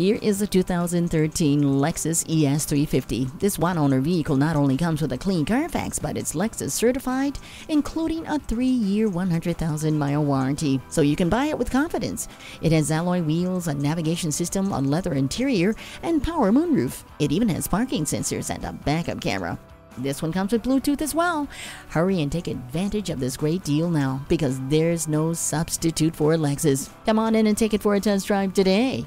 Here is the 2013 Lexus ES350. This one-owner vehicle not only comes with a clean Carfax, but it's Lexus certified, including a 3-year 100,000-mile warranty, so you can buy it with confidence. It has alloy wheels, a navigation system, a leather interior, and power moonroof. It even has parking sensors and a backup camera. This one comes with Bluetooth as well. Hurry and take advantage of this great deal now because there's no substitute for Lexus. Come on in and take it for a test drive today.